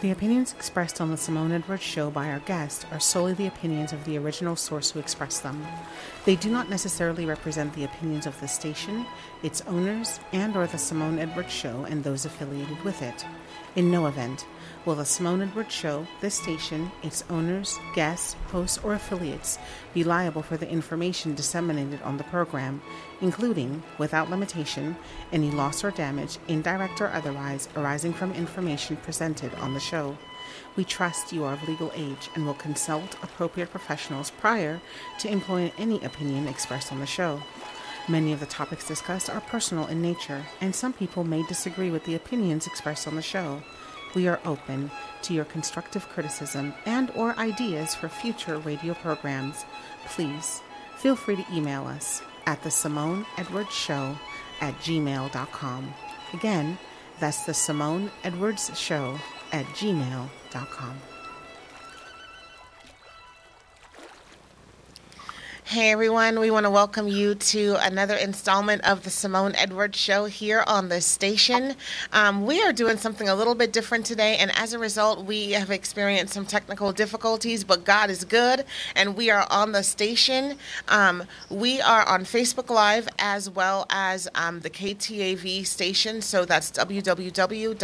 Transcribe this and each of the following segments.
The opinions expressed on the Simone Edwards Show by our guests are solely the opinions of the original source who expressed them. They do not necessarily represent the opinions of the station, its owners, and or the Simone Edwards Show and those affiliated with it. In no event will the Simone Edwards Show, this station, its owners, guests, hosts, or affiliates be liable for the information disseminated on the program, including, without limitation, any loss or damage, indirect or otherwise, arising from information presented on the show. We trust you are of legal age and will consult appropriate professionals prior to employing any opinion expressed on the show. Many of the topics discussed are personal in nature, and some people may disagree with the opinions expressed on the show. We are open to your constructive criticism and or ideas for future radio programs. Please feel free to email us at the Simone Edwards Show at gmail.com. Again, that's the Simone Edwards Show at gmail.com. Hey everyone, we want to welcome you to another installment of the Simone Edwards Show here on the station. Um, we are doing something a little bit different today, and as a result, we have experienced some technical difficulties, but God is good, and we are on the station. Um, we are on Facebook Live as well as um, the KTAV station, so that's www.ktav.tv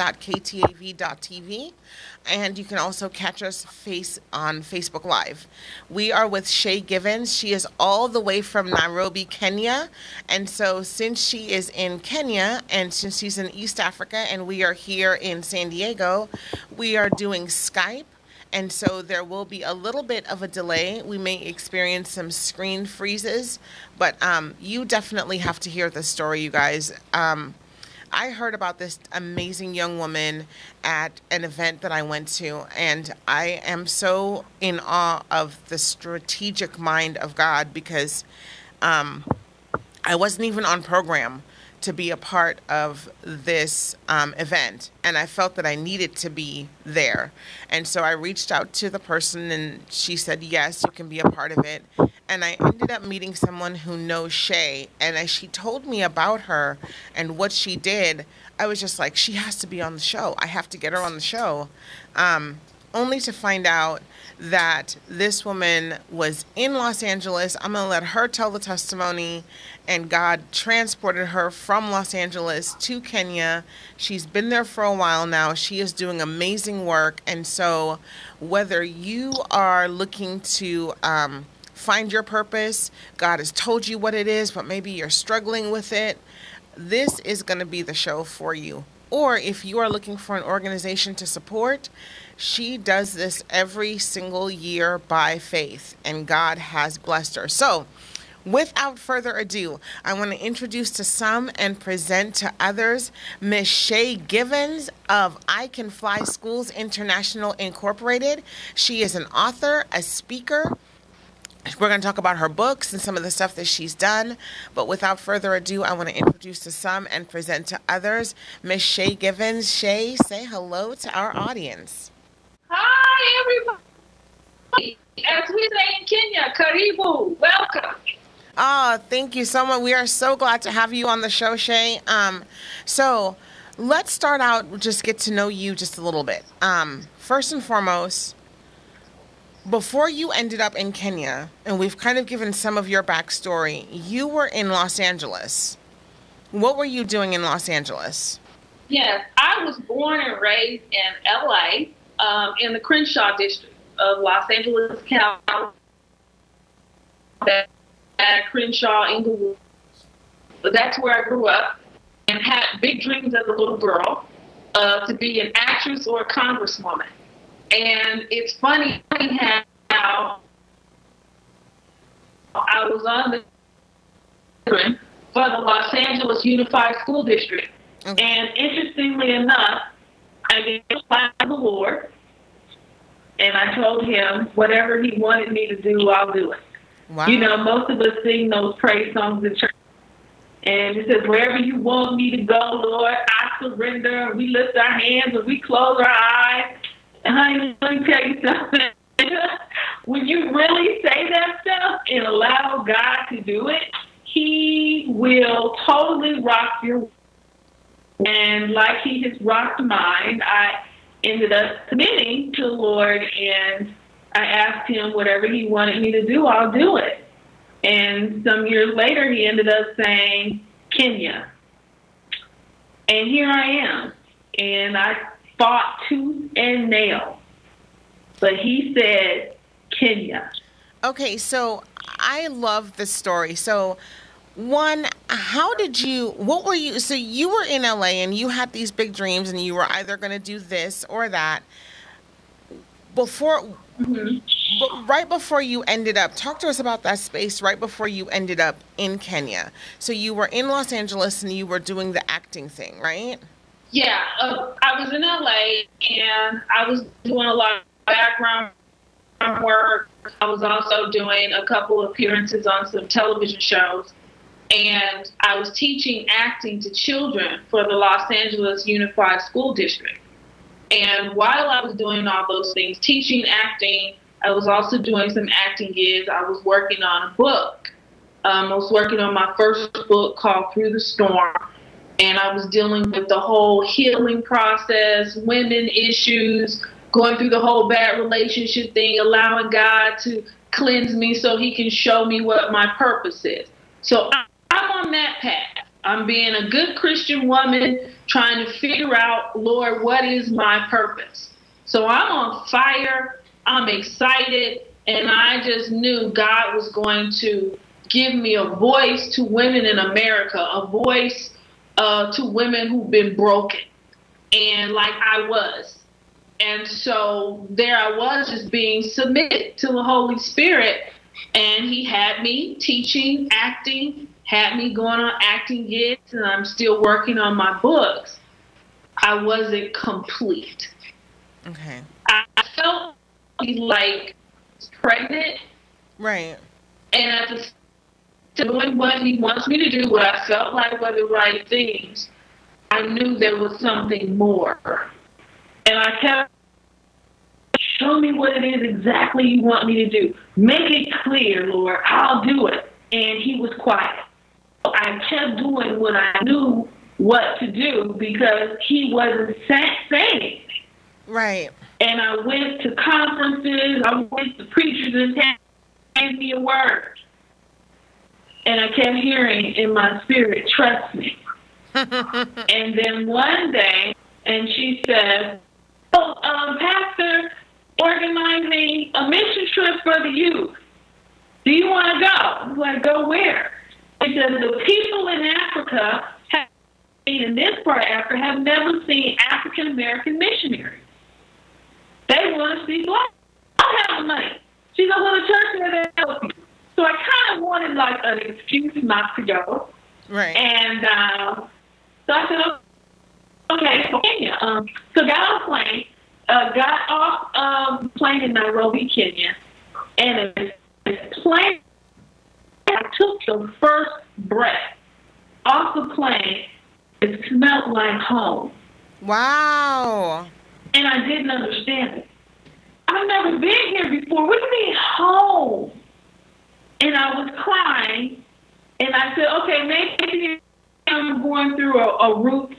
and you can also catch us face on Facebook Live. We are with Shá Givens. She is all the way from Nairobi, Kenya, and so since she is in Kenya and since she's in East Africa and we are here in San Diego, we are doing Skype. And so there will be a little bit of a delay. We may experience some screen freezes, but um, you definitely have to hear the story, you guys. Um, I heard about this amazing young woman at an event that I went to, and I am so in awe of the strategic mind of God because um, I wasn't even on program to be a part of this um, event, and I felt that I needed to be there. And so I reached out to the person, and she said, Yes, you can be a part of it. And I ended up meeting someone who knows Shá, and as she told me about her and what she did, I was just like, She has to be on the show. I have to get her on the show. Um, only to find out that this woman was in Los Angeles. I'm going to let her tell the testimony. And God transported her from Los Angeles to Kenya. She's been there for a while now. She is doing amazing work. And so, whether you are looking to, um, find your purpose, God has told you what it is, but maybe you're struggling with it, this is going to be the show for you. Or if you are looking for an organization to support, she does this every single year by faith, and God has blessed her. So, without further ado, I want to introduce to some and present to others Miss Shá Givens of I Can Fly Schools International Incorporated. She is an author, a speaker, we're going to talk about her books and some of the stuff that she's done. But without further ado, I want to introduce to some and present to others Miss Shá Givens. Shá, say hello to our audience. Hi, everybody. As we say in Kenya, Karibu, welcome. Oh, thank you so much. We are so glad to have you on the show, Shá. Um, so let's start out, just get to know you just a little bit. Um, first and foremost, before you ended up in Kenya, and we've kind of given some of your backstory, you were in Los Angeles. What were you doing in Los Angeles? Yes, I was born and raised in LA um, in the Crenshaw district of Los Angeles, California. At Crenshaw, Inglewood. But that's where I grew up and had big dreams as a little girl uh, to be an actress or a congresswoman. And it's funny how I was on the for the Los Angeles Unified School District. Okay. And interestingly enough, I gave the Lord and I told him whatever he wanted me to do, I'll do it. Wow. You know, most of us sing those praise songs in church. And it says, wherever you want me to go, Lord, I surrender. We lift our hands and we close our eyes. And honey, let me tell you something. when you really say that stuff and allow God to do it, He will totally rock your and like He has rocked mine. I ended up committing to the Lord, and I asked him whatever he wanted me to do, I'll do it. And some years later, he ended up saying Kenya. And here I am. And I fought tooth and nail. But he said Kenya. Okay, so I love this story. So, one, how did you, what were you, so you were in LA and you had these big dreams and you were either going to do this or that. Before, mm-hmm. but right before you ended up, talk to us about that space right before you ended up in Kenya. So you were in Los Angeles and you were doing the acting thing, right? Yeah, uh, I was in LA and I was doing a lot of background work. I was also doing a couple appearances on some television shows. And I was teaching acting to children for the Los Angeles Unified School District. And while I was doing all those things, teaching acting, I was also doing some acting gigs. I was working on a book. Um, I was working on my first book called Through the Storm. And I was dealing with the whole healing process, women issues, going through the whole bad relationship thing, allowing God to cleanse me so he can show me what my purpose is. So I'm on that path. I'm being a good Christian woman trying to figure out, Lord, what is my purpose? So I'm on fire. I'm excited. And I just knew God was going to give me a voice to women in America, a voice uh, to women who've been broken. And like I was. And so there I was just being submitted to the Holy Spirit. And he had me teaching, acting, had me going on acting gigs, and I'm still working on my books. I wasn't complete. Okay. I felt like pregnant. Right. And at the doing what he wants me to do, what I felt like were the right things, I knew there was something more. And I kept, show me what it is exactly you want me to do. Make it clear, Lord. I'll do it. And he was quiet. I kept doing what I knew what to do because he wasn't saying Right. And I went to conferences. I went to preachers and gave me a word. And I kept hearing in my spirit, trust me. and then one day, and she said, oh, um, Pastor, organizing a mission trip for the youth. Do you want to go? I was like, go where? Because the people in Africa have, in this part of Africa have never seen African American missionaries. They want to see black. I don't have the money. She goes, well, the church they help you. So I kind of wanted like an excuse not to go. Right. And uh, so I said, okay, Kenya. Um, so got on a plane, uh, got off um, plane in Nairobi, Kenya, and a plane I took the first breath off the plane, it smelled like home. Wow. And I didn't understand it. I've never been here before. What do you mean home? And I was crying, and I said, okay, maybe I'm going through a, a root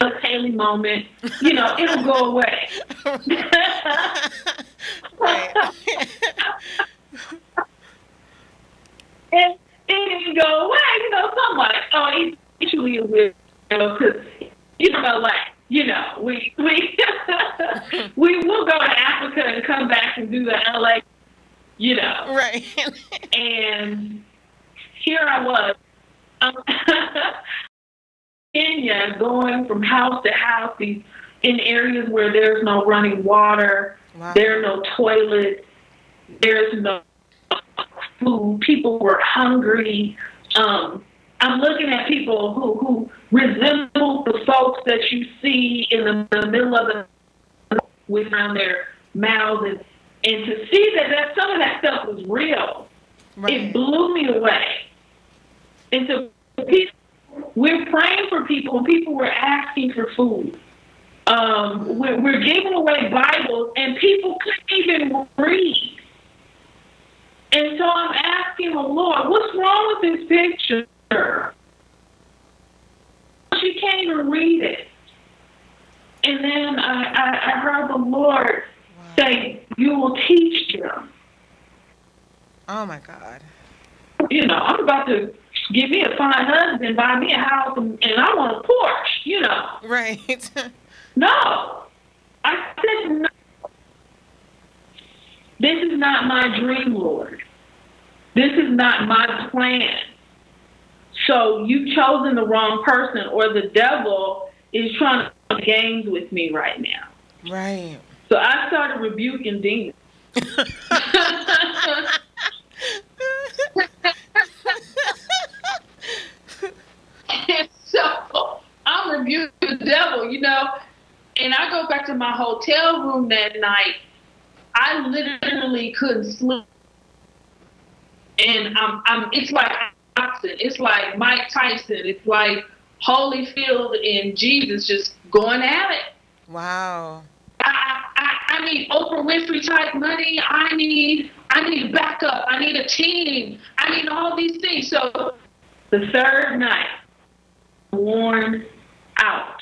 exhaling moment. You know, it'll go away. it didn't go away, you know, somewhat. Oh, eventually it will, you know, because, you know, like, you know, we, we, we will go to Africa and come back and do the LA, you know. Right. and here I was. Um, Kenya going from house to house these in areas where there's no running water, wow. there are no toilets, there's no food. People were hungry. Um, I'm looking at people who, who resemble the folks that you see in the, the middle of the with around their mouths, and, and to see that, that some of that stuff was real, right. it blew me away. And so people, we're praying for people, and people were asking for food. Um, we're, we're giving away Bibles, and people couldn't even read. And so I'm asking the Lord, what's wrong with this picture? She can't even read it. And then I, I, heard the Lord wow. say, You will teach them. Oh my God. You know, I'm about to give me a fine husband, buy me a house, and, and I want a Porsche, you know. Right. no. I said, no. This is not my dream, Lord. This is not my plan. So you've chosen the wrong person, or the devil is trying to play games with me right now. Right. So I started rebuking demons. And so I'm rebuking the devil, you know. And I go back to my hotel room that night. I literally couldn't sleep. And I'm, I'm it's like it's like Mike Tyson. It's like Holyfield and Jesus just going at it. Wow. I, I, I need Oprah Winfrey type money. I need I need backup. I need a team. I need all these things. So the third night, worn out.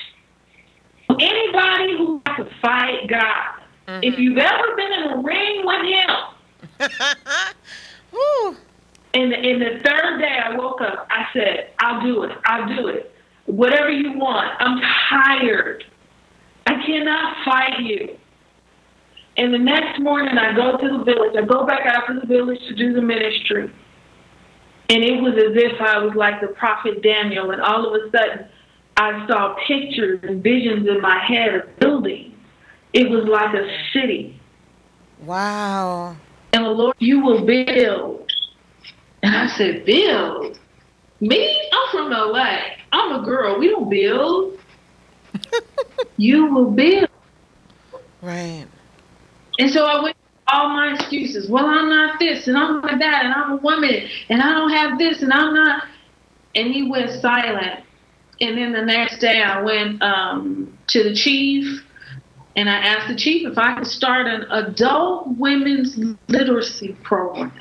Anybody who has to fight God, mm-hmm. if you've ever been in a ring with Him, Woo. And, and the third day I woke up, I said, I'll do it. I'll do it. Whatever you want. I'm tired. I cannot fight you. And the next morning I go to the village. I go back out to the village to do the ministry. And it was as if I was like the prophet Daniel. And all of a sudden I saw pictures and visions in my head of buildings. It was like a city. Wow. And the Lord, you will build and I said, build? Me? I'm from LA. I'm a girl. We don't build. you will build. Right. And so I went all my excuses. Well, I'm not this, and I'm not that, and I'm a woman, and I don't have this, and I'm not. And he went silent. And then the next day, I went um, to the chief, and I asked the chief if I could start an adult women's literacy program.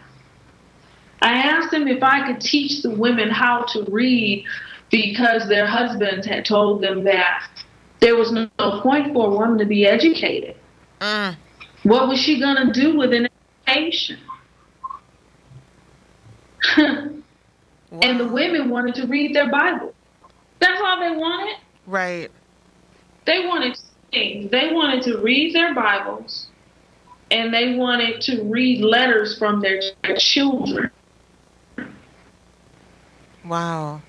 I asked him if I could teach the women how to read because their husbands had told them that there was no point for a woman to be educated. Mm. What was she going to do with an education? And the women wanted to read their Bible. That's all they wanted. Right. They wanted things. They wanted to read their Bibles and they wanted to read letters from their children. Wow.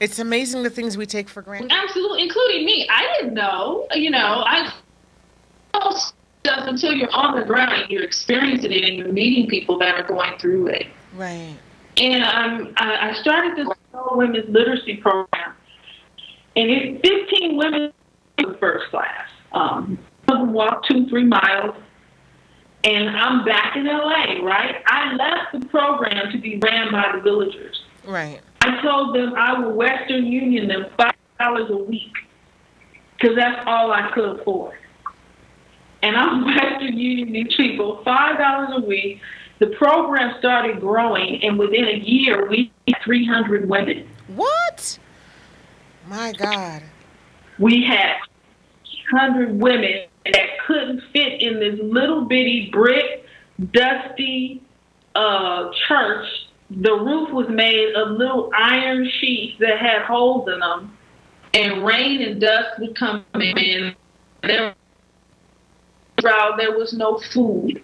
It's amazing the things we take for granted. Absolutely, including me. I didn't know. You know, I stuff until you're on the ground and you're experiencing it and you're meeting people that are going through it. Right. And um, I, I started this women's literacy program, and it's 15 women in the first class. Um, walk two, three miles and I'm back in LA, right? I left the program to be ran by the villagers. Right. I told them I would Western Union them five dollars a week because that's all I could afford. And I'm Western Union these people five dollars a week. The program started growing, and within a year, we had 300 women. What? My God. We had 100 women that couldn't fit in this little bitty brick, dusty uh, church. The roof was made of little iron sheets that had holes in them, and rain and dust would come in. There, there was no food.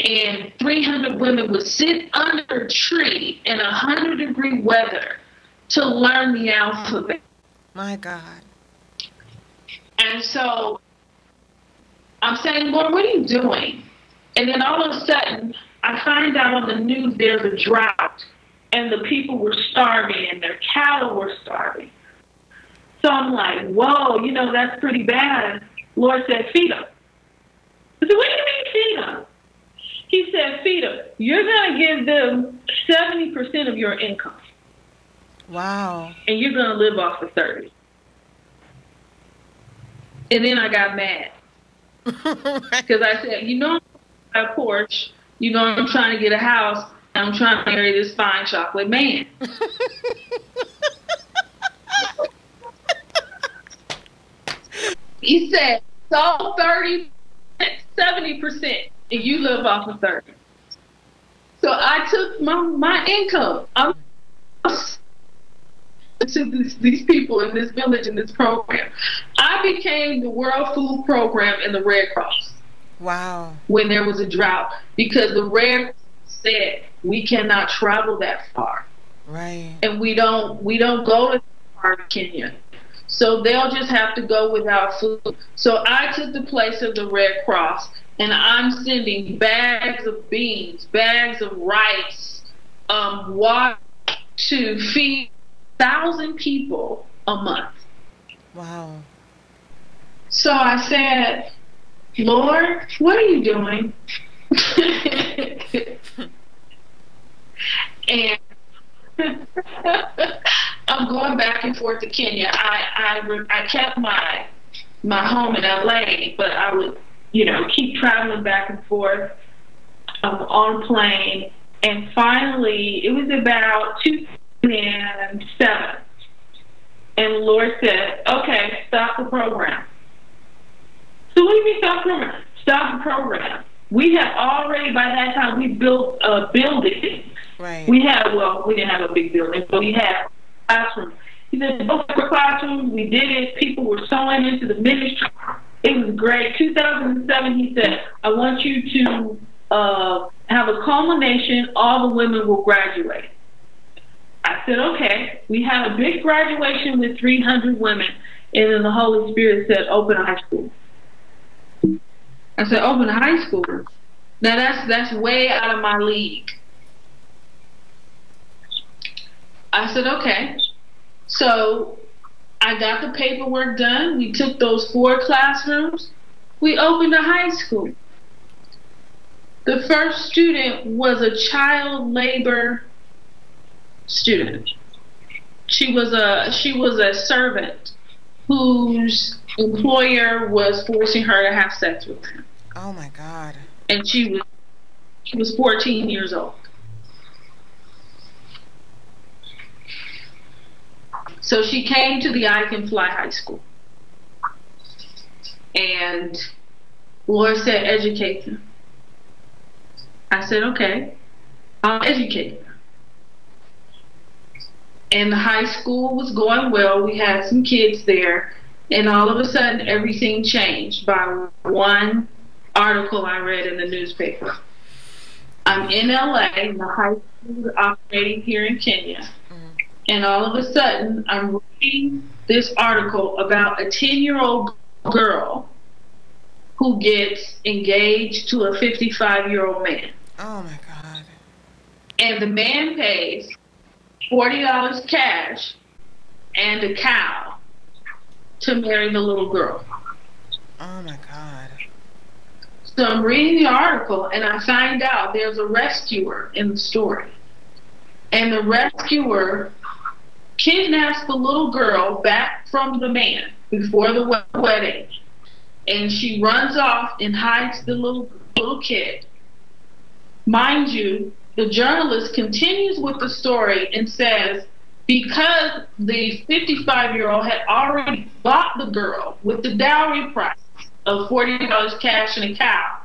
And 300 women would sit under a tree in 100 degree weather to learn the alphabet. My God. And so I'm saying, Lord, what are you doing? And then all of a sudden, I find out on the news there's a drought, and the people were starving, and their cattle were starving. So I'm like, whoa, you know, that's pretty bad. Lord said, feed them. I said, what do you mean feed them? He said, feed them. You're going to give them 70% of your income. Wow. And you're going to live off the 30. And then I got mad. Because I said, you know, I'm a Porsche. You know, I'm trying to get a house. I'm trying to marry this fine chocolate man. he said, so 30, 70%, and you live off of 30. So I took my, my income. I'm to this, these people in this village in this program. I became the World Food Program in the Red Cross. Wow. When there was a drought, because the Red Cross said we cannot travel that far. Right. And we don't we don't go to far Kenya. So they'll just have to go without food. So I took the place of the Red Cross and I'm sending bags of beans, bags of rice, um, water to feed thousand people a month. Wow. So I said, Lord, what are you doing? and I'm going back and forth to Kenya. I, I I kept my my home in LA, but I would you know keep traveling back and forth um, on a plane. And finally, it was about 2007, and the Lord said, "Okay, stop the program." So what do you mean stop the program? Stop the program. We have already by that time we built a building Right. we had, well, we didn't have a big building, but we had classrooms. He said, go for classrooms. We did it. People were sewing into the ministry. It was great. 2007, he said, I want you to uh, have a culmination. All the women will graduate. I said, okay. We had a big graduation with 300 women, and then the Holy Spirit said, open a high school. I said, open a high school. Now that's that's way out of my league. I said, okay. So I got the paperwork done. We took those four classrooms. We opened a high school. The first student was a child labor student. She was a she was a servant whose employer was forcing her to have sex with him. Oh my God. And she was she was 14 years old. So she came to the I Can Fly High School. And Lord said, educate them. I said, okay, I'll educate them. And the high school was going well. We had some kids there. And all of a sudden, everything changed by one article I read in the newspaper. I'm in LA, and the high school is operating here in Kenya mm-hmm. and all of a sudden I'm reading this article about a 10 year old girl who gets engaged to a 55 year old man. Oh my God. And the man pays $40 cash and a cow to marry the little girl. Oh my God. So I'm reading the article and I find out there's a rescuer in the story. And the rescuer kidnaps the little girl back from the man before the wedding. And she runs off and hides the little little kid. Mind you, the journalist continues with the story and says because the 55 year old had already bought the girl with the dowry price of $40 cash and a cow,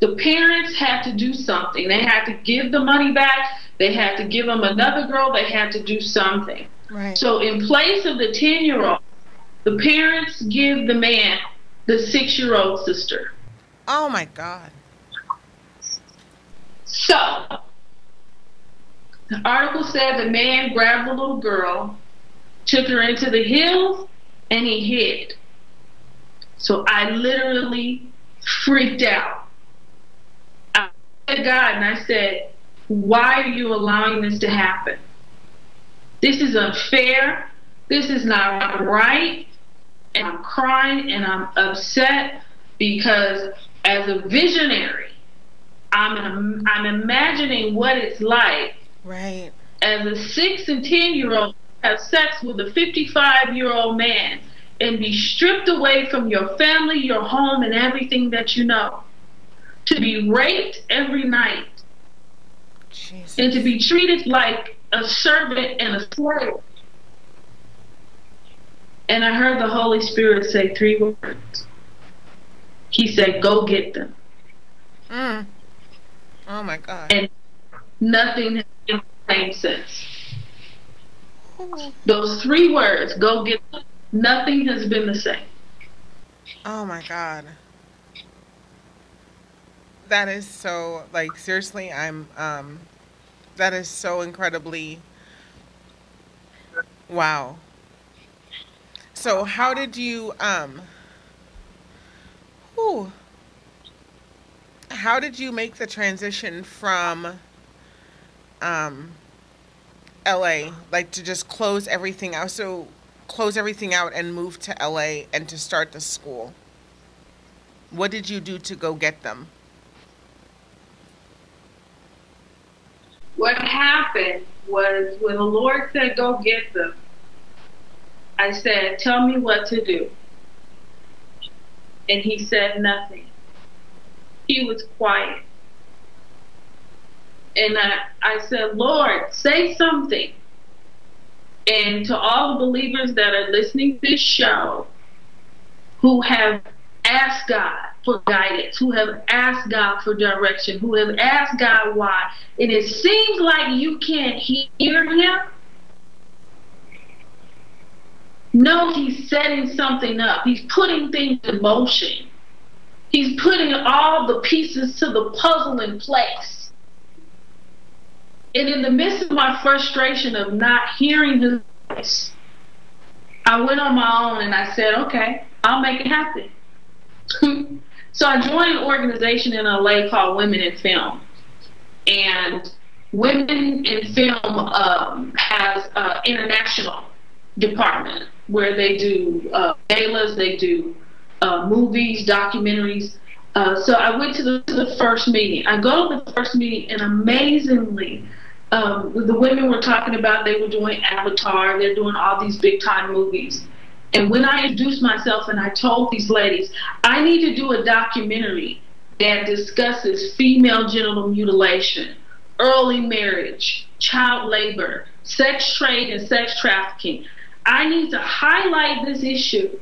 the parents had to do something. They had to give the money back. They had to give them another girl. They had to do something. Right. So in place of the 10 year old, the parents give the man the six year old sister. Oh my God. So the article said the man grabbed the little girl, took her into the hills, and he hid. So I literally freaked out. I to God and I said, Why are you allowing this to happen? This is unfair. This is not right. And I'm crying and I'm upset because as a visionary, I'm I'm imagining what it's like Right. as a six and ten year old have sex with a 55 year old man and be stripped away from your family, your home, and everything that you know. To be raped every night Jesus. and to be treated like a servant and a slave. And I heard the Holy Spirit say three words He said, go get them. Mm. Oh my God. And nothing has been the same sense. Those three words, go get nothing has been the same. Oh my God. That is so, like, seriously, I'm, um, that is so incredibly, wow. So, how did you, um, whew, how did you make the transition from, um, LA, like to just close everything out? So, close everything out and move to LA and to start the school? What did you do to go get them? What happened was when the Lord said, Go get them, I said, Tell me what to do. And he said nothing. He was quiet. And I, I said, Lord, say something. And to all the believers that are listening to this show who have asked God for guidance, who have asked God for direction, who have asked God why, and it seems like you can't hear Him, know He's setting something up. He's putting things in motion. He's putting all the pieces to the puzzle in place. And in the midst of my frustration of not hearing his voice, I went on my own and I said, okay, I'll make it happen. so I joined an organization in LA called Women in Film. And Women in Film um, has an international department where they do uh, galas, they do uh, movies, documentaries. Uh, so I went to the, to the first meeting. I go to the first meeting, and amazingly, um, the women were talking about they were doing Avatar, they're doing all these big time movies. And when I introduced myself and I told these ladies, I need to do a documentary that discusses female genital mutilation, early marriage, child labor, sex trade, and sex trafficking. I need to highlight this issue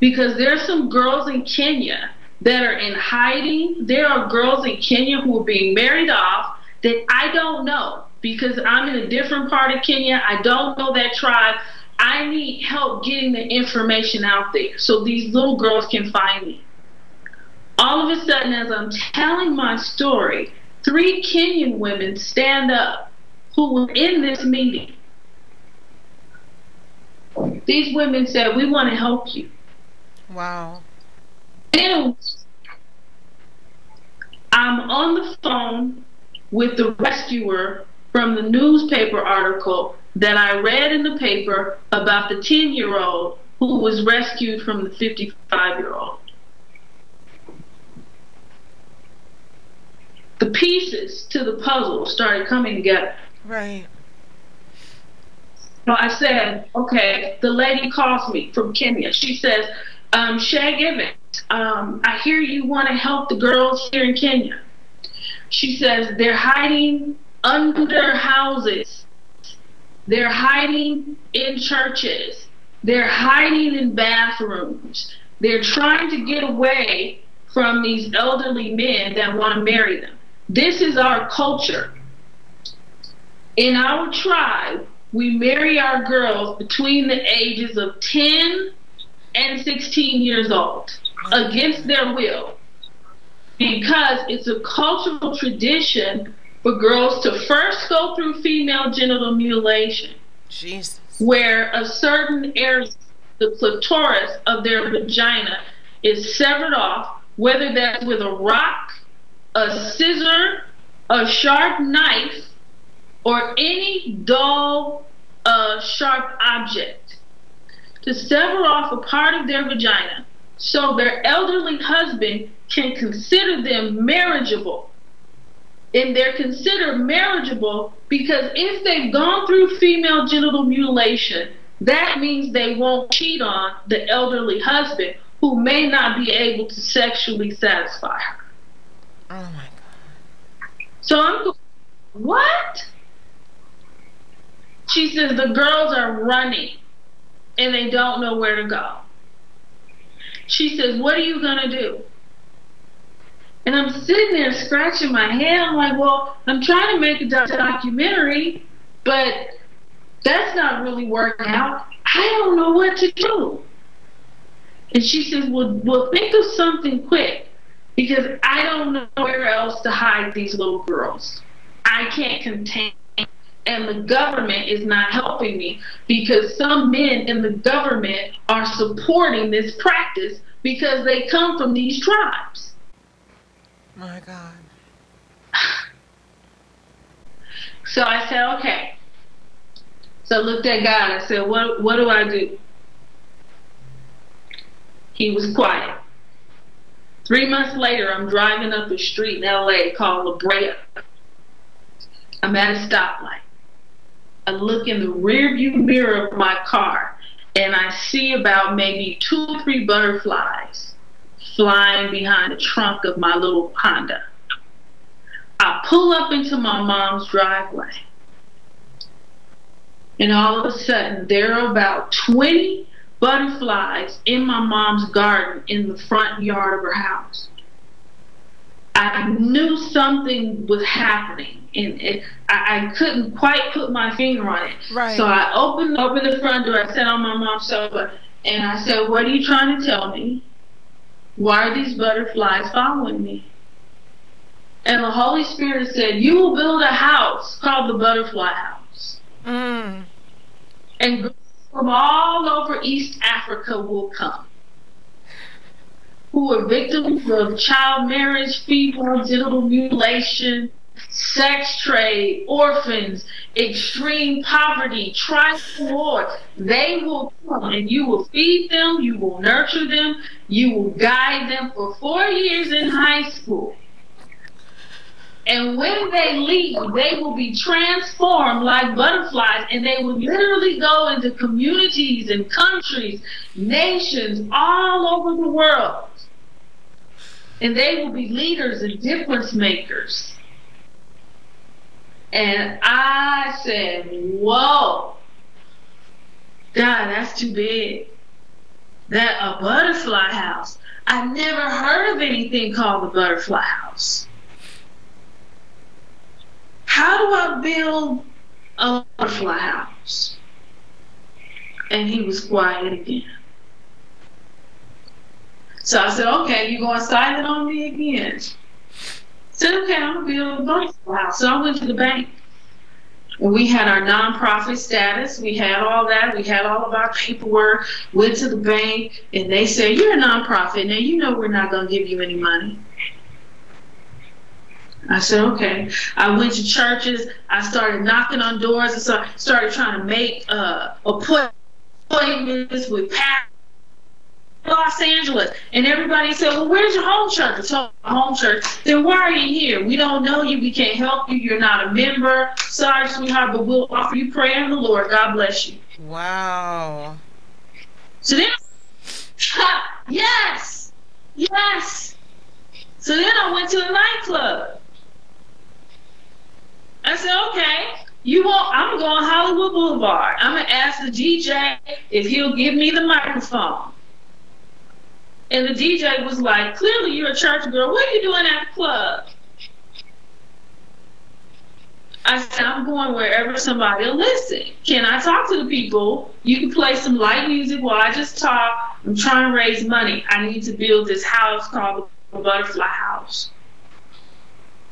because there are some girls in Kenya that are in hiding. There are girls in Kenya who are being married off that I don't know because I'm in a different part of Kenya. I don't know that tribe. I need help getting the information out there so these little girls can find me. All of a sudden, as I'm telling my story, three Kenyan women stand up who were in this meeting. These women said, We want to help you. Wow. And I'm on the phone with the rescuer from the newspaper article that I read in the paper about the 10 year old who was rescued from the 55 year old. The pieces to the puzzle started coming together. Right. So I said, okay, the lady calls me from Kenya. She says, um, Shay Evans, um, I hear you want to help the girls here in Kenya. She says they're hiding under houses. They're hiding in churches. They're hiding in bathrooms. They're trying to get away from these elderly men that want to marry them. This is our culture. In our tribe, we marry our girls between the ages of 10 and 16 years old against their will because it's a cultural tradition for girls to first go through female genital mutilation. Jesus. Where a certain area, the clitoris of their vagina, is severed off, whether that's with a rock, a scissor, a sharp knife, or any dull, uh, sharp object. To sever off a part of their vagina so their elderly husband can consider them marriageable and they're considered marriageable because if they've gone through female genital mutilation, that means they won't cheat on the elderly husband who may not be able to sexually satisfy her. Oh my God. So I'm going, what? She says the girls are running and they don't know where to go. She says, What are you going to do? And I'm sitting there scratching my head. I'm like, well, I'm trying to make a documentary, but that's not really working out. I don't know what to do. And she says, well, well, think of something quick because I don't know where else to hide these little girls. I can't contain and the government is not helping me because some men in the government are supporting this practice because they come from these tribes. My God. So I said, okay. So I looked at God and I said, what, what do I do? He was quiet. Three months later, I'm driving up a street in LA called La Brea. I'm at a stoplight. I look in the rearview mirror of my car and I see about maybe two or three butterflies flying behind the trunk of my little Honda. I pull up into my mom's driveway. And all of a sudden, there are about 20 butterflies in my mom's garden in the front yard of her house. I knew something was happening, and it, I, I, couldn't quite put my finger on it. Right. So I opened opened the front door. I sat on oh, my mom's sofa, and I said, "What are you trying to tell me? Why are these butterflies following me?" And the Holy Spirit said, "You will build a house called the Butterfly House, mm. and from all over East Africa will come." who are victims of child marriage, female genital mutilation, sex trade, orphans, extreme poverty, tribal war. They will come and you will feed them, you will nurture them, you will guide them for four years in high school. And when they leave, they will be transformed like butterflies, and they will literally go into communities and countries, nations all over the world and they will be leaders and difference makers. And I said, Whoa, God, that's too big. That a butterfly house. I never heard of anything called the butterfly house. How do I build a butterfly house? And he was quiet again. So I said, okay, you're going silent on me again? Said, okay, I'm gonna build a butterfly house. So I went to the bank. And we had our nonprofit status. We had all that. We had all of our paperwork. Went to the bank, and they said, "You're a nonprofit. Now you know we're not going to give you any money." I said, "Okay." I went to churches. I started knocking on doors and so started trying to make uh, appointments with pastors Los Angeles. And everybody said, Well, where's your home church? Told home church, then why are you here? We don't know you. We can't help you. You're not a member. Sorry, sweetheart, but we'll offer you prayer in the Lord. God bless you. Wow. So then, yes, yes. So then I went to a nightclub. I said, okay, you want, I'm going Hollywood Boulevard. I'm going to ask the DJ if he'll give me the microphone. And the DJ was like, clearly you're a church girl. What are you doing at the club? I said, I'm going wherever somebody will listen. Can I talk to the people? You can play some light music while I just talk. I'm trying to raise money. I need to build this house called the Butterfly House.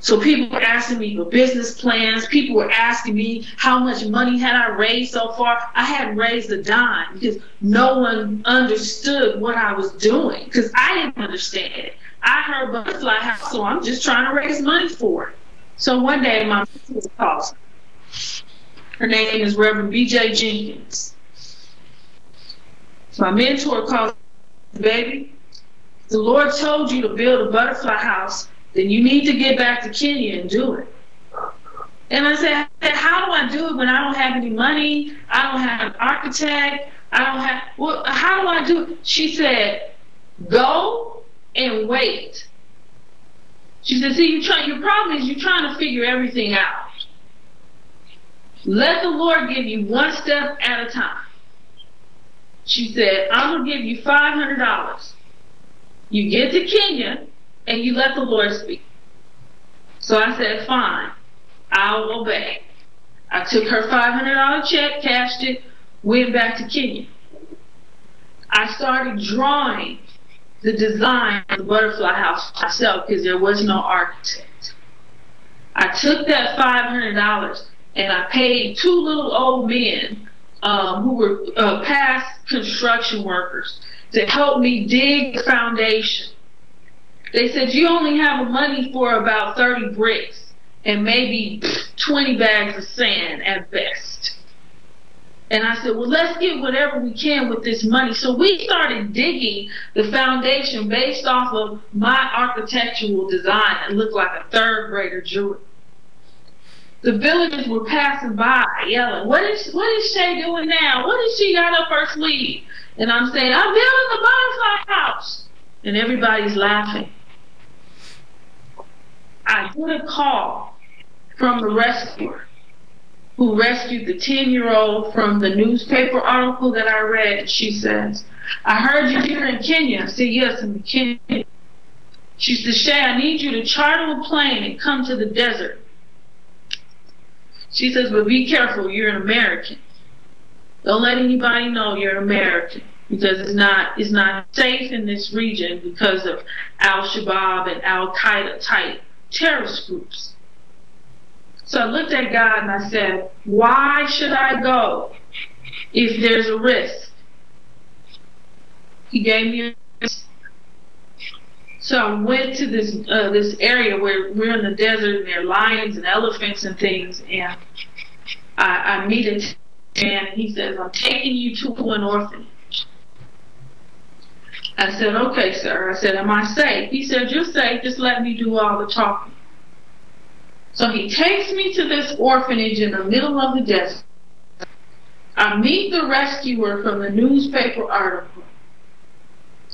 So people were asking me for business plans. People were asking me how much money had I raised so far. I hadn't raised a dime because no one understood what I was doing because I didn't understand it. I heard Butterfly House, so I'm just trying to raise money for it. So one day my mentor calls. Her name is Reverend B.J. Jenkins. My mentor calls, baby, the Lord told you to build a butterfly house then you need to get back to Kenya and do it. And I said, how do I do it when I don't have any money? I don't have an architect. I don't have, well, how do I do it? She said, go and wait. She said, see, you try, your problem is you're trying to figure everything out. Let the Lord give you one step at a time. She said, I'm going to give you $500. You get to Kenya, and you let the Lord speak. So I said, fine, I'll obey. I took her $500 check, cashed it, went back to Kenya. I started drawing the design of the butterfly house myself because there was no architect. I took that $500 and I paid two little old men um, who were uh, past construction workers to help me dig the foundation. They said you only have money for about 30 bricks and maybe 20 bags of sand at best. And I said, well, let's get whatever we can with this money. So we started digging the foundation based off of my architectural design. It looked like a third grader drew it. The villagers were passing by yelling, what is, what is Shá doing now? What has she got up her sleeve? And I'm saying, I'm building the butterfly house. And everybody's laughing. I get a call from the rescuer who rescued the 10 year old from the newspaper article that I read. She says, I heard you here in Kenya. I said, Yes, in Kenya. She said, Shá, I need you to charter a plane and come to the desert. She says, But be careful, you're an American. Don't let anybody know you're an American because it's not it's not safe in this region because of Al Shabaab and Al Qaeda type terrorist groups. So I looked at God and I said, Why should I go if there's a risk? He gave me a risk. So I went to this uh, this area where we're in the desert and there are lions and elephants and things, and I, I meet a man and he says, I'm taking you to an orphanage. I said, okay, sir. I said, am I safe? He said, you're safe. Just let me do all the talking. So he takes me to this orphanage in the middle of the desert. I meet the rescuer from the newspaper article.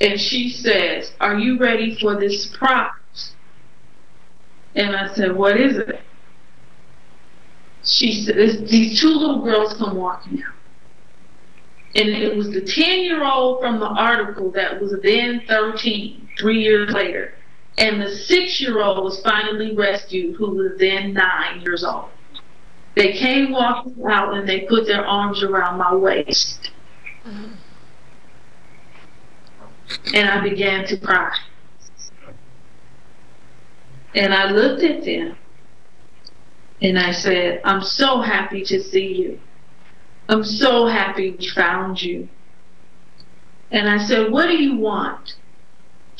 And she says, are you ready for this surprise? And I said, what is it? She said, these two little girls come walking out. And it was the 10 year old from the article that was then 13, three years later. And the six year old was finally rescued, who was then nine years old. They came walking out and they put their arms around my waist. And I began to cry. And I looked at them and I said, I'm so happy to see you. I'm so happy we found you. And I said, What do you want?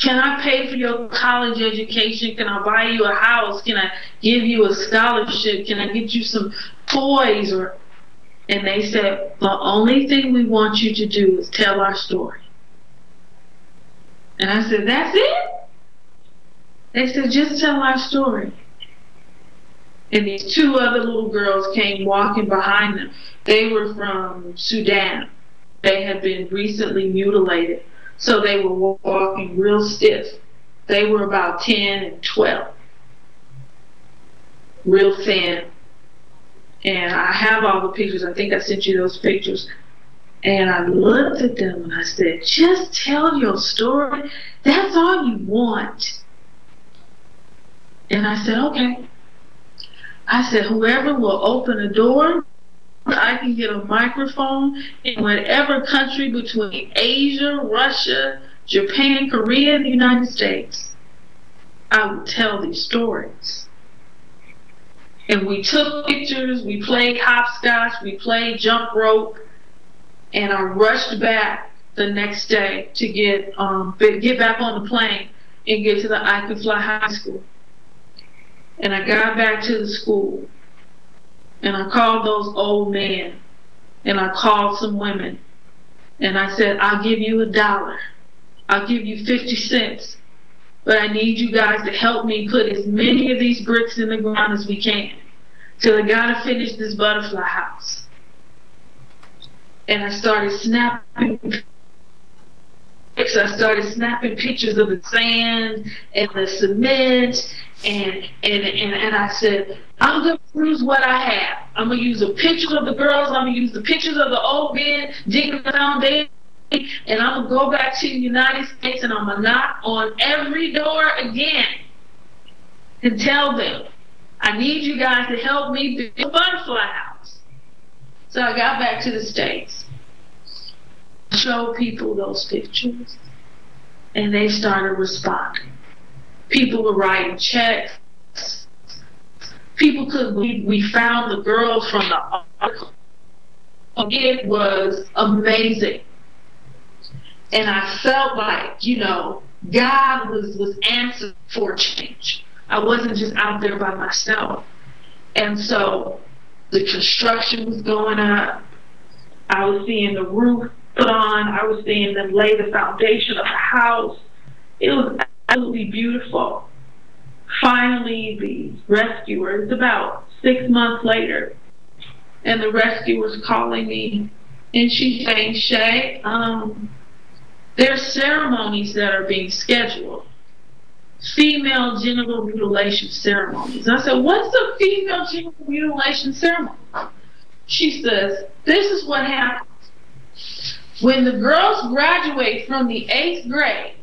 Can I pay for your college education? Can I buy you a house? Can I give you a scholarship? Can I get you some toys? Or and they said, The only thing we want you to do is tell our story. And I said, That's it? They said, Just tell our story. And these two other little girls came walking behind them. They were from Sudan. They had been recently mutilated, so they were walking real stiff. They were about 10 and 12, real thin. And I have all the pictures. I think I sent you those pictures. And I looked at them and I said, just tell your story. That's all you want. And I said, okay. I said, whoever will open a door I can get a microphone in whatever country between Asia, Russia, Japan, Korea, and the United States. I would tell these stories. And we took pictures, we played hopscotch, we played jump rope, and I rushed back the next day to get um, get back on the plane and get to the I Can Fly High School. And I got back to the school and I called those old men and I called some women and I said, I'll give you a dollar. I'll give you 50 cents. But I need you guys to help me put as many of these bricks in the ground as we can. Till I gotta finish this butterfly house. And I started snapping I started snapping pictures of the sand and the cement and and and, and I said, I'm gonna use what I have. I'm gonna use the pictures of the girls, I'm gonna use the pictures of the old men digging the foundation and I'm gonna go back to the United States and I'm gonna knock on every door again and tell them, I need you guys to help me build a butterfly house. So I got back to the States, showed people those pictures, and they started responding. People were writing checks. People could believe we found the girl from the article. It was amazing. And I felt like, you know, God was, was answered for change. I wasn't just out there by myself. And so the construction was going up. I was seeing the roof put on. I was seeing them lay the foundation of the house. It was absolutely beautiful. Finally, the rescuers, about six months later, and the rescuer's calling me, and she's saying, Shá, um, there's ceremonies that are being scheduled. Female genital mutilation ceremonies. And I said, What's a female genital mutilation ceremony? She says, This is what happens. When the girls graduate from the eighth grade,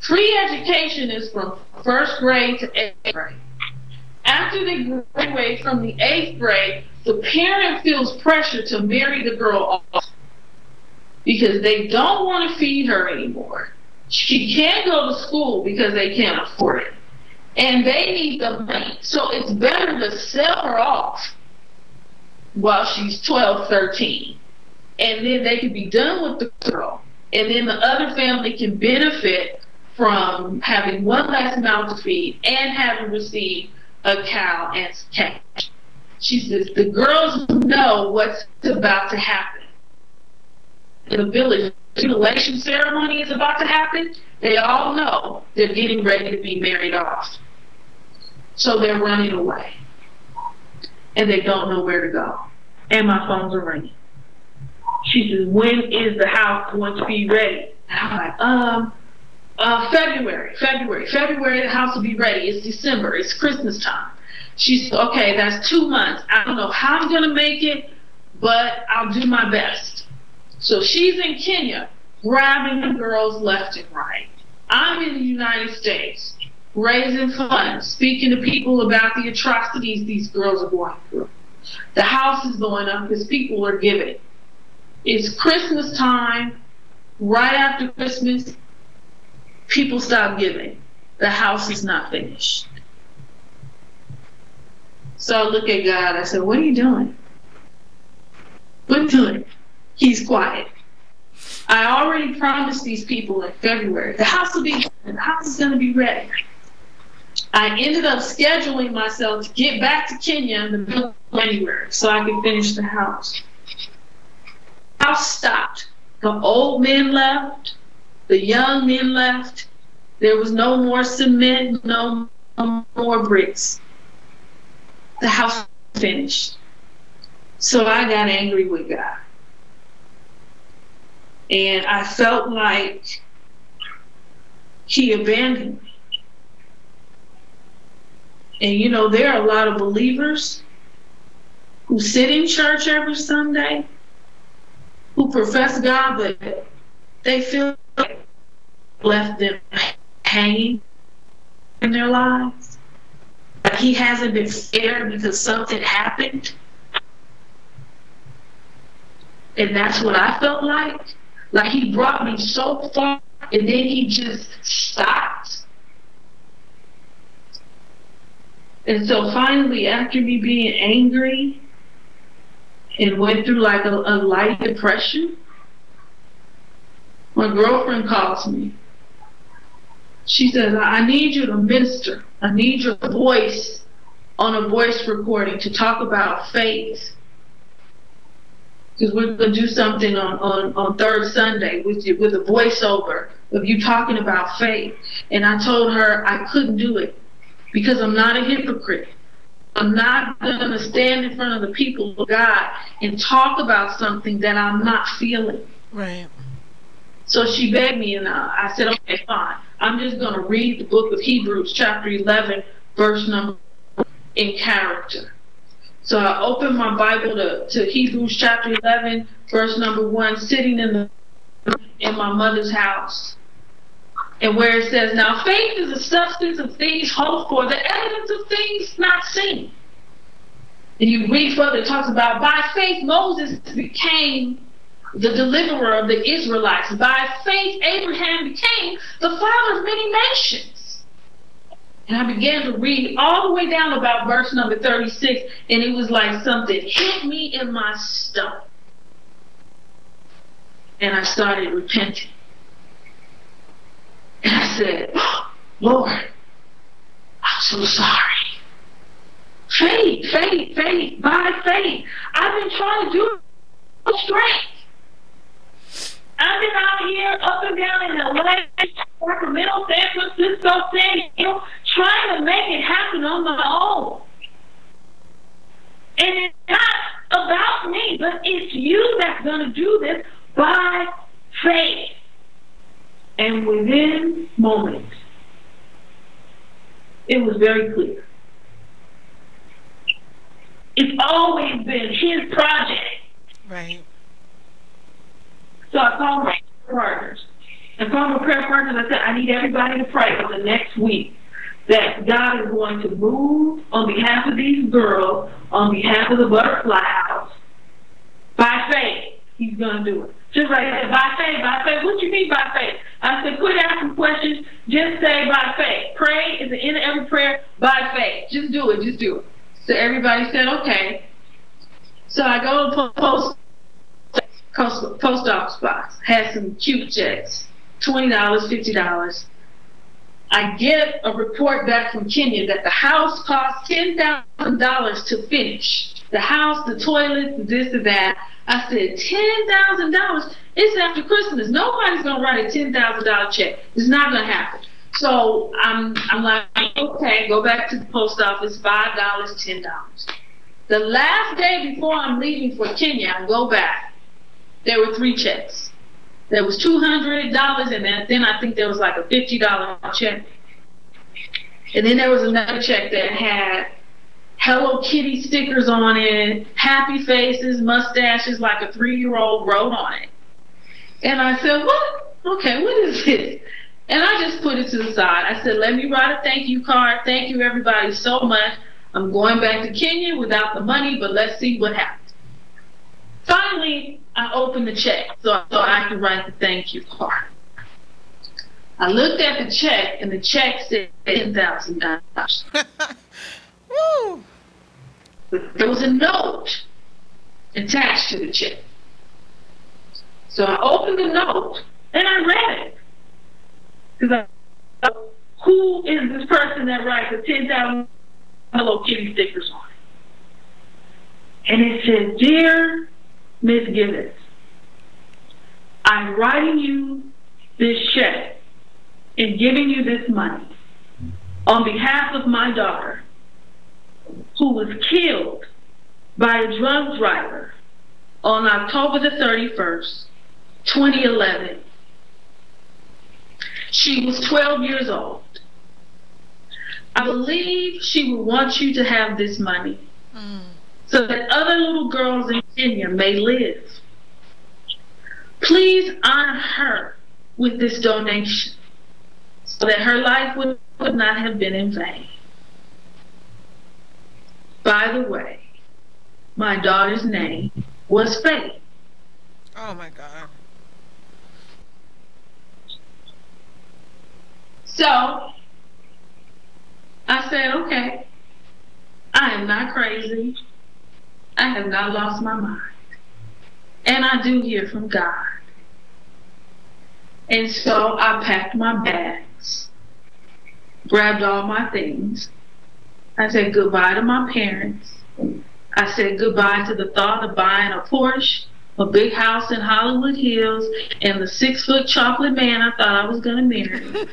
free education is from first grade to eighth grade. After they graduate from the eighth grade, the parent feels pressure to marry the girl off because they don't want to feed her anymore. She can't go to school because they can't afford it. And they need the money. So it's better to sell her off while she's 12, 13. And then they can be done with the girl. And then the other family can benefit from having one less mouth to feed and having received a cow and cash. She says the girls know what's about to happen in the village mutilation ceremony is about to happen, they all know they're getting ready to be married off. So they're running away. And they don't know where to go. And my phones are ringing. She says, when is the house going to be ready? And I'm like, um, uh, February, February, February, the house will be ready. It's December, it's Christmas time. She said, okay, that's two months. I don't know how I'm going to make it, but I'll do my best. So she's in Kenya, grabbing the girls left and right. I'm in the United States, raising funds, speaking to people about the atrocities these girls are going through. The house is going up because people are giving. It's Christmas time. Right after Christmas, people stop giving. The house is not finished. So I look at God. I said, What are you doing? What are you doing? he's quiet. I already promised these people in February the house will be the house is going to be ready. I ended up scheduling myself to get back to Kenya in the middle of January so I could finish the house. House stopped. The old men left. The young men left. There was no more cement, no more bricks. The house finished. So I got angry with God. And I felt like he abandoned me. And you know, there are a lot of believers who sit in church every Sunday, who profess God, but they feel left them hanging in their lives. Like he hasn't been fair because something happened. And that's what I felt like. Like he brought me so far and then he just stopped. And so finally, after me being angry and went through like a, a light depression, my girlfriend calls me. She says, I need you to minister. I need your voice on a voice recording to talk about faith because we're going to do something on, on, on third Sunday with you, with a voiceover of you talking about faith. And I told her I couldn't do it because I'm not a hypocrite. I'm not going to stand in front of the people of God and talk about something that I'm not feeling. Right. So she begged me, and I, I said, okay, fine. I'm just going to read the book of Hebrews, chapter 11, verse number in character. So I opened my Bible to, to Hebrews chapter 11, verse number 1, sitting in the in my mother's house. And where it says, Now faith is the substance of things hoped for, the evidence of things not seen. And you read further, it talks about by faith Moses became the deliverer of the Israelites. By faith Abraham became the father of many nations. And I began to read all the way down about verse number 36, and it was like something hit me in my stomach. And I started repenting. Said, Lord, I'm so sorry. Faith, faith, faith, by faith. I've been trying to do it straight. I've been out here up and down in LA, Sacramento, San Francisco, San Diego, trying to make it happen on my own. And it's not about me, but it's you that's going to do this by faith. And within moments, it was very clear. It's always been his project. Right. So I called my partners. And called my prayer partners, I said, I need everybody to pray for the next week that God is going to move on behalf of these girls, on behalf of the butterfly house. By faith, he's going to do it. Just like by faith, by faith. What you mean by faith? I said, quit asking questions. Just say by faith. Pray is the end of every prayer by faith. Just do it. Just do it. So everybody said, okay. So I go to post post, post office box. Had some cute checks, twenty dollars, fifty dollars. I get a report back from Kenya that the house cost ten thousand dollars to finish. The house, the toilets, this and that. I said, $10,000? It's after Christmas. Nobody's going to write a $10,000 check. It's not going to happen. So I'm, I'm like, okay, go back to the post office, $5, $10. The last day before I'm leaving for Kenya, I go back. There were three checks. There was $200 and then, then I think there was like a $50 check. And then there was another check that had Hello Kitty stickers on it, happy faces, mustaches like a three year old wrote on it. And I said, What? Okay, what is this? And I just put it to the side. I said, Let me write a thank you card. Thank you, everybody, so much. I'm going back to Kenya without the money, but let's see what happens. Finally, I opened the check so, so I could write the thank you card. I looked at the check, and the check said $10,000. Woo! There was a note attached to the check. So I opened the note and I read it. Because I who is this person that writes the 10,000 Hello Kitty stickers on it? And it said, Dear Miss Givens, I'm writing you this check and giving you this money on behalf of my daughter who was killed by a drunk driver on October the 31st, 2011. She was 12 years old. I believe she would want you to have this money mm. so that other little girls in Kenya may live. Please honor her with this donation so that her life would, would not have been in vain. By the way, my daughter's name was Faith. Oh my God. So I said, okay, I am not crazy. I have not lost my mind. And I do hear from God. And so I packed my bags, grabbed all my things, I said goodbye to my parents. I said goodbye to the thought of buying a Porsche, a big house in Hollywood Hills, and the six foot chocolate man I thought I was going to marry.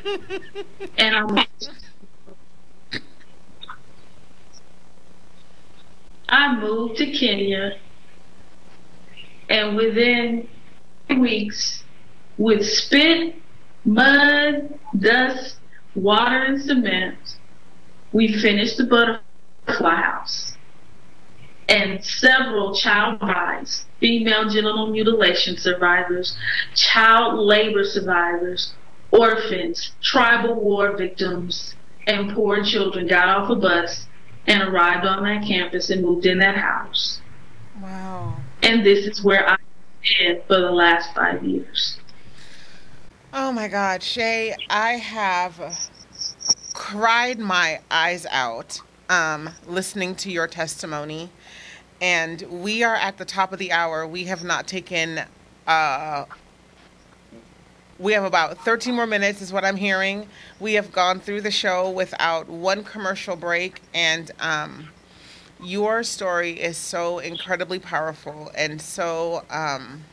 and I I moved to Kenya, and within weeks, with spit, mud, dust, water, and cement, we finished the butterfly house. and several child brides, female genital mutilation survivors, child labor survivors, orphans, tribal war victims, and poor children got off a bus and arrived on that campus and moved in that house. Wow. And this is where I've been for the last five years. Oh my God, Shá, I have cried my eyes out um, listening to your testimony. And we are at the top of the hour. We have not taken, uh, we have about 13 more minutes, is what I'm hearing. We have gone through the show without one commercial break. And um, your story is so incredibly powerful and so. Um,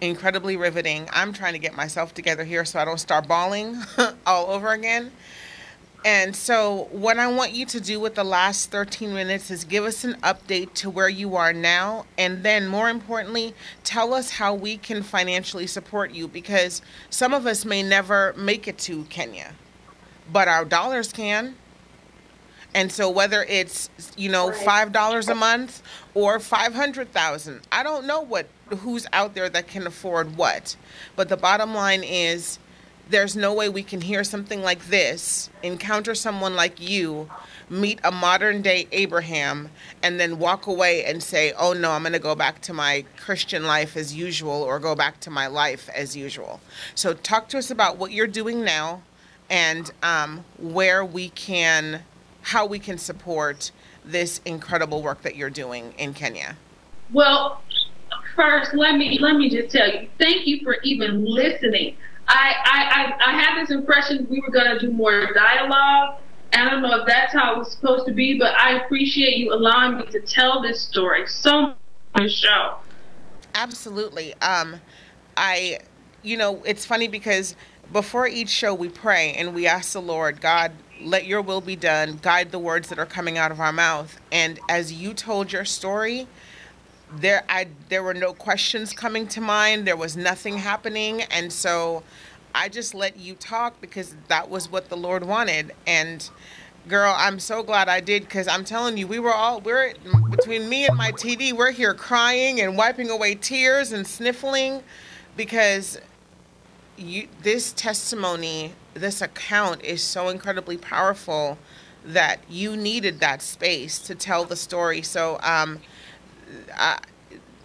incredibly riveting. I'm trying to get myself together here so I don't start bawling all over again. And so, what I want you to do with the last 13 minutes is give us an update to where you are now. And then, more importantly, tell us how we can financially support you because some of us may never make it to Kenya, but our dollars can. And so, whether it's, you know, $5 a month or 500,000, I don't know what who's out there that can afford what. But the bottom line is there's no way we can hear something like this, encounter someone like you, meet a modern day Abraham, and then walk away and say, oh no, I'm going to go back to my Christian life as usual or go back to my life as usual. So, talk to us about what you're doing now and um, where we can, how we can support this incredible work that you're doing in Kenya. Well, first, let me let me just tell you, thank you for even listening. I, I, I, I had this impression we were going to do more dialogue. I don't know if that's how it was supposed to be, but I appreciate you allowing me to tell this story so much show. Absolutely. Um, I, you know, it's funny because before each show we pray and we ask the Lord, God, let your will be done, guide the words that are coming out of our mouth. And as you told your story, there I there were no questions coming to mind. There was nothing happening, and so I just let you talk because that was what the Lord wanted. And girl, I'm so glad I did because I'm telling you, we were all we're between me and my TD, we're here crying and wiping away tears and sniffling because you this testimony, this account is so incredibly powerful that you needed that space to tell the story. So um uh,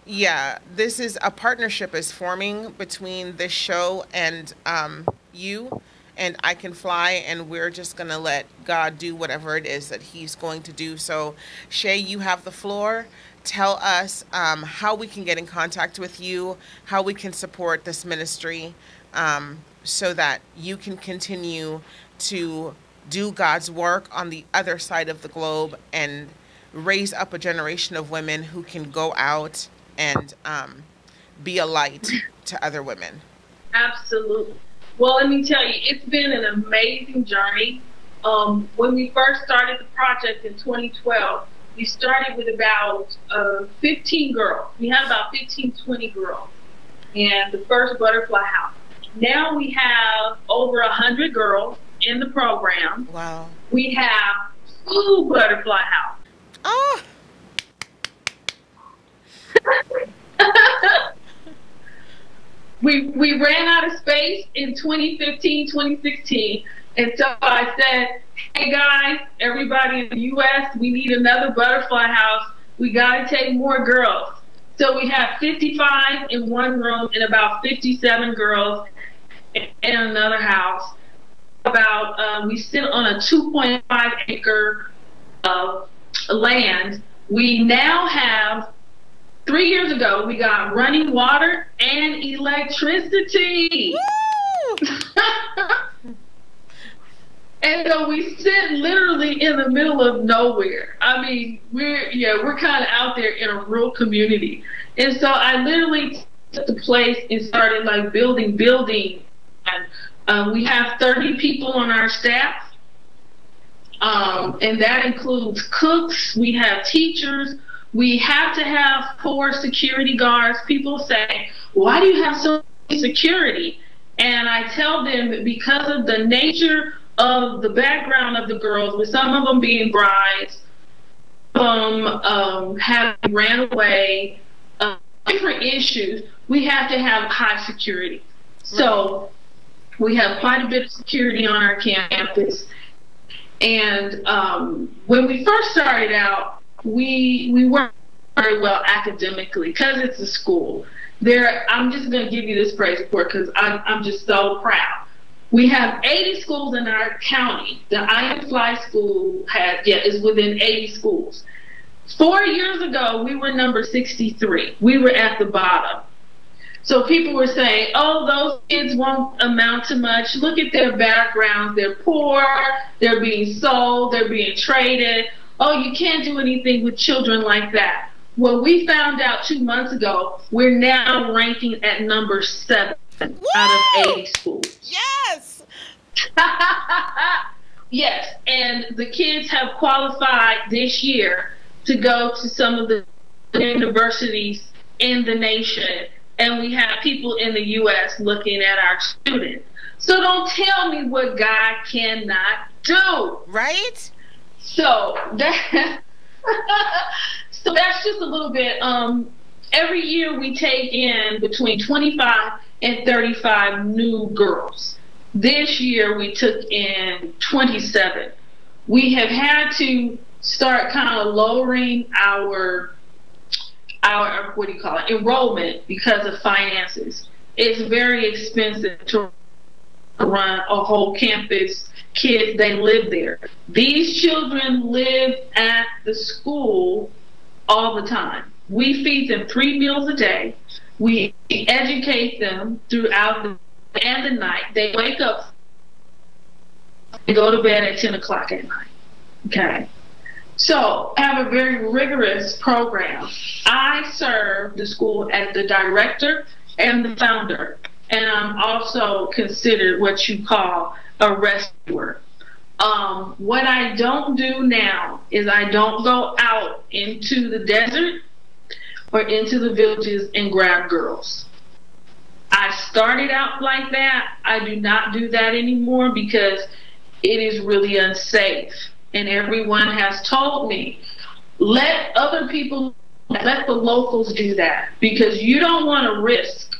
yeah, this is a partnership is forming between this show and um, you and I Can Fly, and we're just to let God do whatever it is that He's going to do. So, Shá, you have the floor. Tell us um, how we can get in contact with you, how we can support this ministry, um, so that you can continue to do God's work on the other side of the globe and raise up a generation of women who can go out and um, be a light to other women. Absolutely. Well, let me tell you, it's been an amazing journey. Um, when we first started the project in 2012, we started with about uh, 15 girls. We had about 15, 20 girls, and the first butterfly house. Now we have over 100 girls in the program. Wow. We have two butterfly house. Oh. we we ran out of space in 2015, 2016, and so I said, "Hey guys, everybody in the U.S., we need another butterfly house. We got to take more girls." So we have 55 in one room and about 57 girls in another house. About um, we sit on a 2.5 acre of land. We now have three years ago, we got running water and electricity. and so we sit literally in the middle of nowhere. I mean, we're yeah, we're kind of out there in a rural community. And so I literally took the place and started like building, building. And um, we have 30 people on our staff. Um, and that includes cooks, we have teachers, we have to have four security guards. People say, why do you have so much security? And I tell them because of the nature of the background of the girls, with some of them being brides, them um, have ran away, uh, different issues, we have to have high security. So we have quite a bit of security on our campus. And um, when we first started out, we we weren't very well academically because it's a school. There, I'm just going to give you this praise report because I'm, I'm just so proud. We have 80 schools in our county. The I Can Fly School has, yeah, is within 80 schools. Four years ago, we were number 63. We were at the bottom. So people were saying, oh, those kids won't amount to much. Look at their backgrounds. They're poor. They're being sold. They're being traded. Oh, you can't do anything with children like that. Well, we found out two months ago, we're now ranking at number seven Woo! out of 80 schools. Yes. yes. And the kids have qualified this year to go to some of the universities in the nation. And we have people in the U.S. looking at our students. So don't tell me what God cannot do. Right? So that so that's just a little bit. Um, every year we take in between 25 and 35 new girls. This year we took in 27. We have had to start kind of lowering our our what do you call it enrollment because of finances. It's very expensive to run a whole campus. Kids they live there. These children live at the school all the time. We feed them three meals a day. We educate them throughout the day and the night. They wake up and go to bed at 10 o'clock at night. Okay. So I have a very rigorous program. I serve the school as the director and the founder, and I'm also considered what you call a rescuer. Um, what I don't do now is I don't go out into the desert or into the villages and grab girls. I started out like that. I do not do that anymore because it is really unsafe and everyone has told me, let other people, let the locals do that because you don't want to risk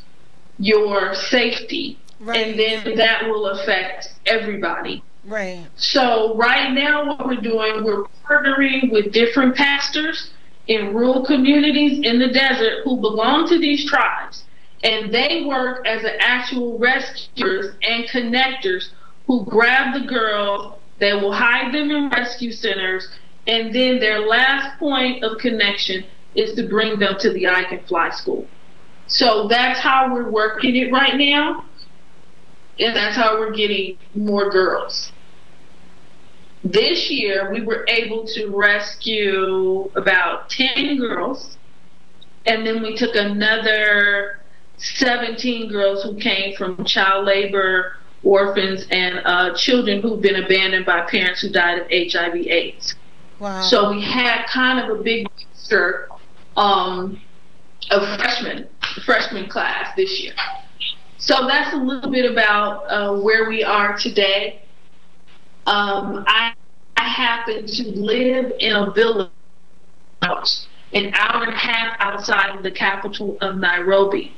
your safety, right. and then that will affect everybody. Right. So right now, what we're doing, we're partnering with different pastors in rural communities in the desert who belong to these tribes, and they work as an actual rescuers and connectors who grab the girls they will hide them in rescue centers, and then their last point of connection is to bring them to the I Can Fly school. So that's how we're working it right now, and that's how we're getting more girls. This year, we were able to rescue about 10 girls, and then we took another 17 girls who came from child labor orphans, and uh, children who've been abandoned by parents who died of HIV/AIDS. Wow. So we had kind of a big mixture um, of freshmen, freshman class this year. So that's a little bit about uh, where we are today. Um, I, I happen to live in a village an hour and a half outside of the capital of Nairobi.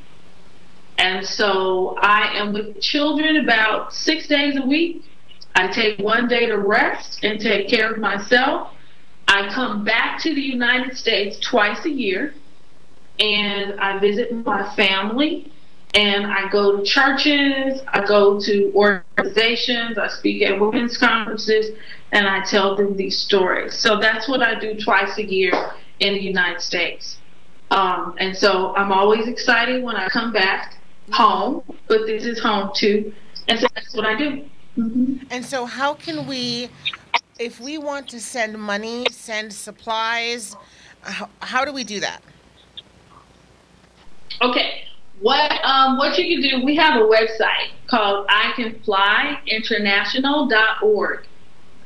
And so I am with children about six days a week. I take one day to rest and take care of myself. I come back to the United States twice a year and I visit my family and I go to churches, I go to organizations, I speak at women's conferences, and I tell them these stories. So that's what I do twice a year in the United States. Um, and so I'm always excited when I come back home, but this is home too. And so that's what I do. Mm-hmm. And so, how can we, if we want to send money, send supplies, how, how do we do that? Okay. What um, what you can do? We have a website called iCanFlyInternational.org,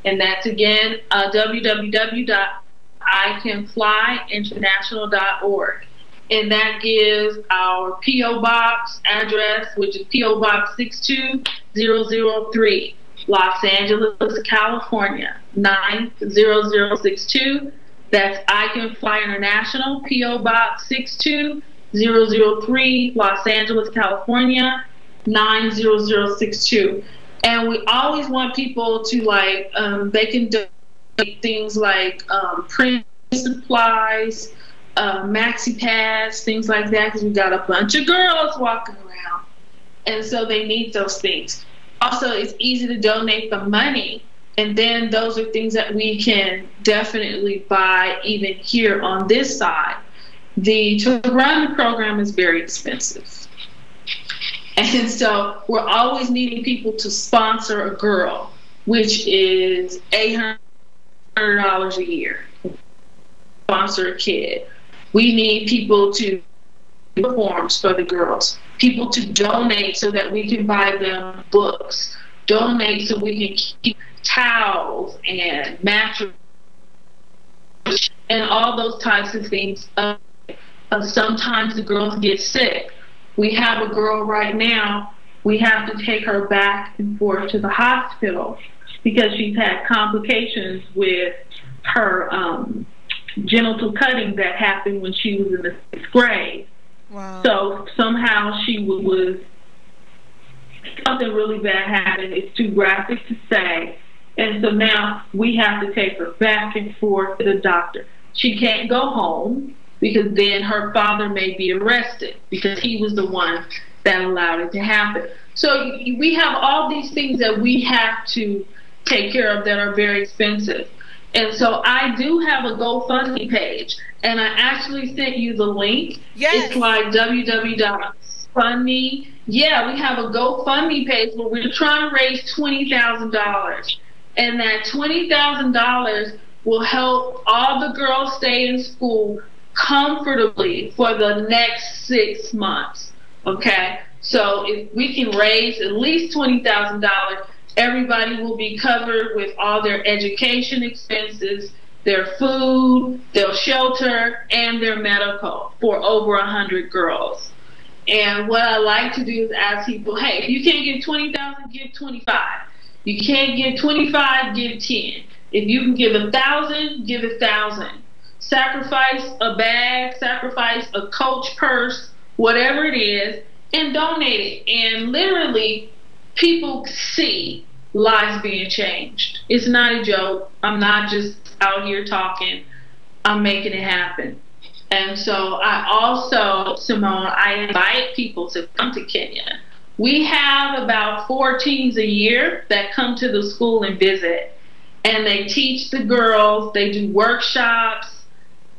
and that's again uh, www.icanflyinternational.org and that gives our P.O. Box address, which is P.O. Box 62003, Los Angeles, California, 90062. That's I Can Fly International, P.O. Box 62003, Los Angeles, California, 90062. And we always want people to like, um, they can do things like um, print supplies, uh, maxi pads, things like that, because we got a bunch of girls walking around. And so they need those things. Also, it's easy to donate the money. And then those are things that we can definitely buy even here on this side. The to run the program is very expensive. And so we're always needing people to sponsor a girl, which is $800 a year. Sponsor a kid. We need people to forms for the girls, people to donate so that we can buy them books, donate so we can keep towels and mattresses and all those types of things. Uh, sometimes the girls get sick. We have a girl right now, we have to take her back and forth to the hospital because she's had complications with her um, genital cutting that happened when she was in the sixth grade. Wow. So somehow she was something really bad happened. It's too graphic to say. And so now we have to take her back and forth to the doctor. She can't go home because then her father may be arrested because he was the one that allowed it to happen. So we have all these things that we have to take care of that are very expensive. And so I do have a GoFundMe page, and I actually sent you the link. Yes. It's like www.fundme. Yeah, we have a GoFundMe page where we're trying to raise twenty thousand dollars, and that twenty thousand dollars will help all the girls stay in school comfortably for the next six months. Okay, so if we can raise at least twenty thousand dollars Everybody will be covered with all their education expenses, their food, their shelter, and their medical for over a hundred girls. And what I like to do is ask people, hey, if you can't give 20,000, give 25. You can't give 25, give 10. If you can give a thousand, give a thousand. Sacrifice a bag, sacrifice a coach purse, whatever it is, and donate it. And literally, people see lives being changed. It's not a joke. I'm not just out here talking. I'm making it happen. And so I also, Simone, I invite people to come to Kenya. We have about four teams a year that come to the school and visit. And they teach the girls, they do workshops,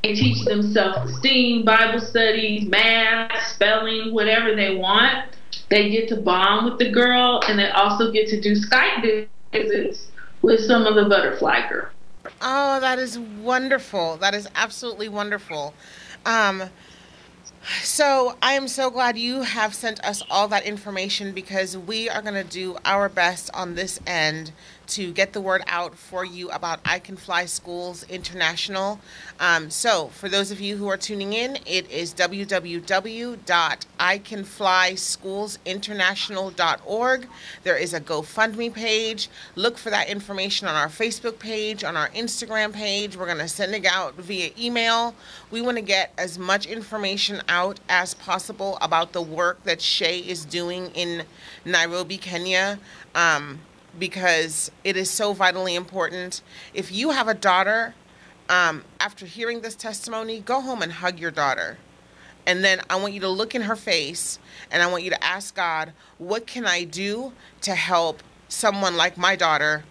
they teach them self esteem, Bible studies, math, spelling, whatever they want. They get to bond with the girl, and they also get to do Skype visits with some of the butterfly girls. Oh, that is wonderful. That is absolutely wonderful. Um, so I am so glad you have sent us all that information because we are going to do our best on this end to get the word out for you about I Can Fly Schools International. Um, so, for those of you who are tuning in, it is www.icanflyschoolsinternational.org. There is a GoFundMe page. Look for that information on our Facebook page, on our Instagram page. We're going to send it out via email. We want to get as much information out as possible about the work that Shá is doing in Nairobi, Kenya. Um, because it is so vitally important. If you have a daughter, um, after hearing this testimony, go home and hug your daughter. And then I want you to look in her face and I want you to ask God, what can I do to help someone like my daughter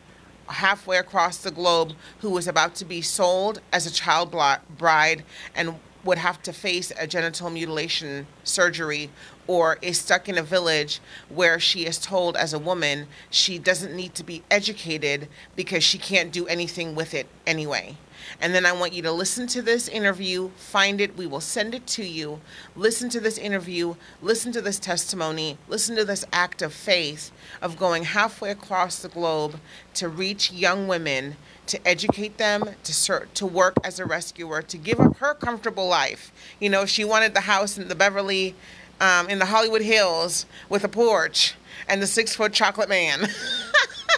halfway across the globe who was about to be sold as a child bride and would have to face a genital mutilation surgery or is stuck in a village where she is told as a woman she doesn't need to be educated because she can't do anything with it anyway. And then I want you to listen to this interview, find it, we will send it to you. Listen to this interview, listen to this testimony, listen to this act of faith of going halfway across the globe to reach young women to educate them, to to work as a rescuer, to give up her comfortable life. You know, she wanted the house in the Beverly, um, in the Hollywood Hills with a porch and the six foot chocolate man.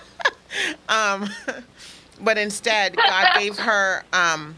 um, but instead, God gave her um,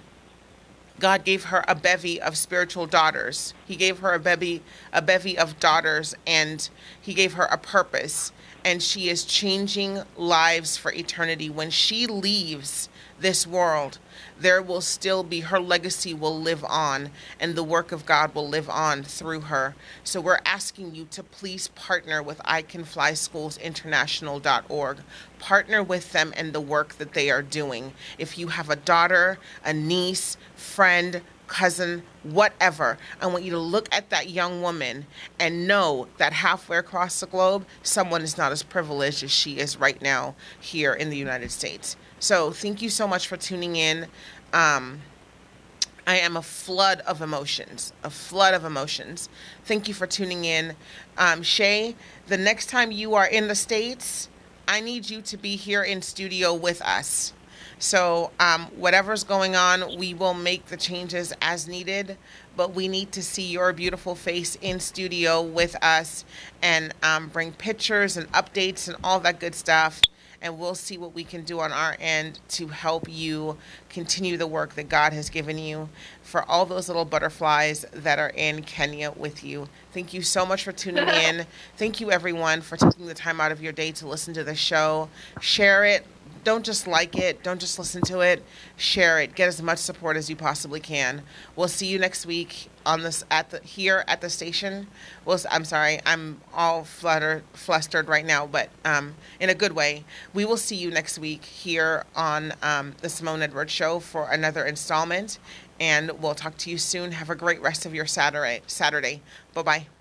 God gave her a bevy of spiritual daughters. He gave her a bevy a bevy of daughters and he gave her a purpose and she is changing lives for eternity when she leaves this world there will still be her legacy will live on and the work of God will live on through her. So we're asking you to please partner with I Can Fly Schools International.org. Partner with them and the work that they are doing. If you have a daughter, a niece, friend, cousin, whatever. I want you to look at that young woman and know that halfway across the globe, someone is not as privileged as she is right now here in the United States. So thank you so much for tuning in. Um, I am a flood of emotions, a flood of emotions. Thank you for tuning in. Um, Shá, the next time you are in the States, I need you to be here in studio with us. So, um, whatever's going on, we will make the changes as needed, but we need to see your beautiful face in studio with us and um, bring pictures and updates and all that good stuff and we'll see what we can do on our end to help you continue the work that God has given you for all those little butterflies that are in Kenya with you. Thank you so much for tuning in. Thank you, everyone, for taking the time out of your day to listen to the show. Share it, don't just like it, don't just listen to it, share it, get as much support as you possibly can. We'll see you next week on this at the here at the station. Well, I'm sorry, I'm all fluttered, flustered right now, but um, in a good way. We will see you next week here on um, the Simone Edwards Show for another installment, and we'll talk to you soon. Have a great rest of your Saturday. Saturday. Bye bye.